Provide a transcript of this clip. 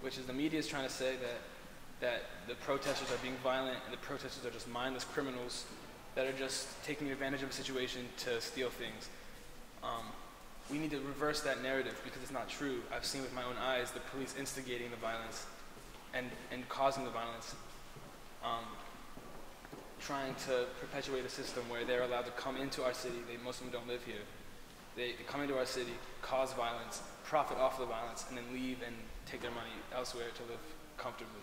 which is the media is trying to say that that the protesters are being violent and the protesters are just mindless criminals that are just taking advantage of a situation to steal things. Um, we need to reverse that narrative because it's not true. I've seen with my own eyes the police instigating the violence and, and causing the violence, um, trying to perpetuate a system where they're allowed to come into our city. They, most of them don't live here. They, they come into our city, cause violence, profit off the violence, and then leave and take their money elsewhere to live comfortably.